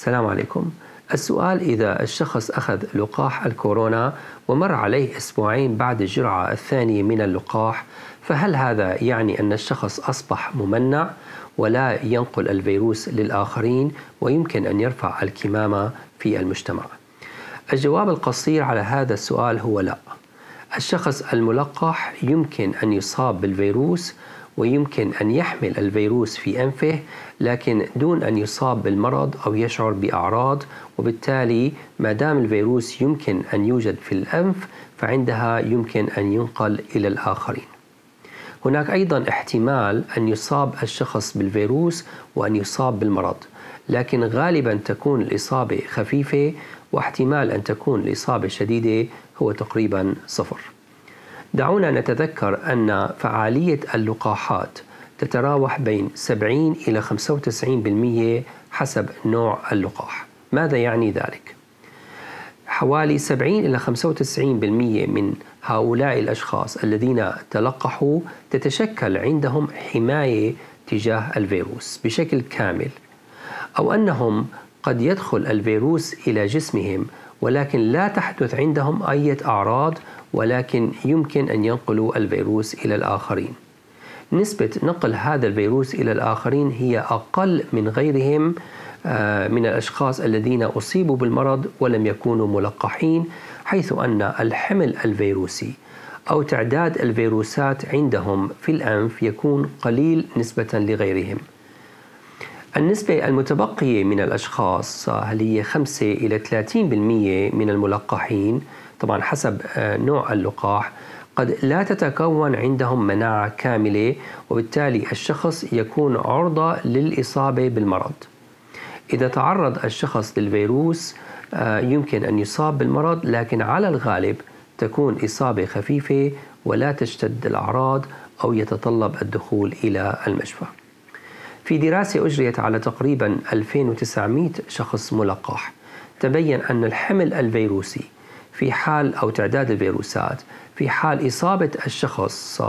السلام عليكم السؤال إذا الشخص أخذ لقاح الكورونا ومر عليه أسبوعين بعد الجرعة الثانية من اللقاح فهل هذا يعني أن الشخص أصبح ممنع ولا ينقل الفيروس للآخرين ويمكن أن يرفع الكمامة في المجتمع؟ الجواب القصير على هذا السؤال هو لا. الشخص الملقح يمكن أن يصاب بالفيروس ويمكن أن يحمل الفيروس في أنفه لكن دون أن يصاب بالمرض أو يشعر بأعراض وبالتالي ما دام الفيروس يمكن أن يوجد في الأنف فعندها يمكن أن ينقل إلى الآخرين. هناك أيضا احتمال أن يصاب الشخص بالفيروس وأن يصاب بالمرض لكن غالبا تكون الإصابة خفيفة واحتمال أن تكون الإصابة شديدة هو تقريبا صفر. دعونا نتذكر أن فعالية اللقاحات تتراوح بين 70 إلى 95% حسب نوع اللقاح ماذا يعني ذلك؟ حوالي 70 إلى 95% من هؤلاء الأشخاص الذين تلقحوا تتشكل عندهم حماية تجاه الفيروس بشكل كامل أو أنهم قد يدخل الفيروس إلى جسمهم ولكن لا تحدث عندهم أي أعراض ولكن يمكن أن ينقلوا الفيروس إلى الآخرين. نسبة نقل هذا الفيروس إلى الآخرين هي أقل من غيرهم آه، من الأشخاص الذين أصيبوا بالمرض ولم يكونوا ملقحين حيث أن الحمل الفيروسي أو تعداد الفيروسات عندهم في الأنف يكون قليل نسبة لغيرهم. النسبة المتبقية من الأشخاص هل هي 5 إلى 30% من الملقحين؟ طبعا حسب آه، نوع اللقاح. قد لا تتكون عندهم مناعة كاملة وبالتالي الشخص يكون عرضة للإصابة بالمرض. إذا تعرض الشخص للفيروس آه، يمكن أن يصاب بالمرض لكن على الغالب تكون إصابة خفيفة ولا تشتد الأعراض أو يتطلب الدخول إلى المشفى. في دراسة أجريت على تقريبا 2900 شخص ملقح. تبين أن الحمل الفيروسي في حال أو تعداد الفيروسات في حال إصابة الشخص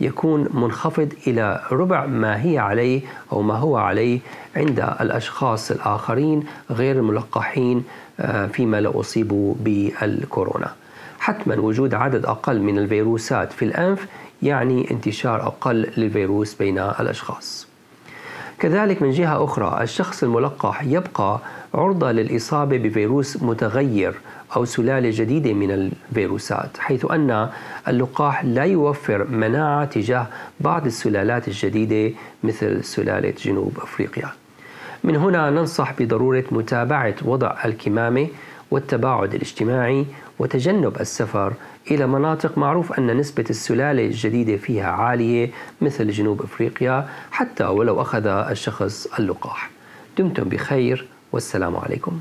يكون منخفض إلى ربع ما هي عليه أو ما هو عليه عند الأشخاص الآخرين غير الملقحين آه، فيما لو أصيبوا بالكورونا. حتما وجود عدد أقل من الفيروسات في الأنف يعني انتشار أقل للفيروس بين الأشخاص. كذلك من جهة أخرى الشخص الملقح يبقى عرضة للإصابة بفيروس متغير أو سلالة جديدة من الفيروسات حيث أن اللقاح لا يوفر مناعة تجاه بعض السلالات الجديدة مثل سلالة جنوب أفريقيا. من هنا ننصح بضرورة متابعة وضع الكمامة والتباعد الاجتماعي وتجنب السفر إلى مناطق معروف أن نسبة السلالة الجديدة فيها عالية مثل جنوب أفريقيا حتى ولو أخذ الشخص اللقاح. دمتم بخير والسلام عليكم.